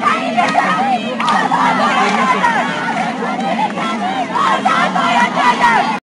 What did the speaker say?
¡Cállate!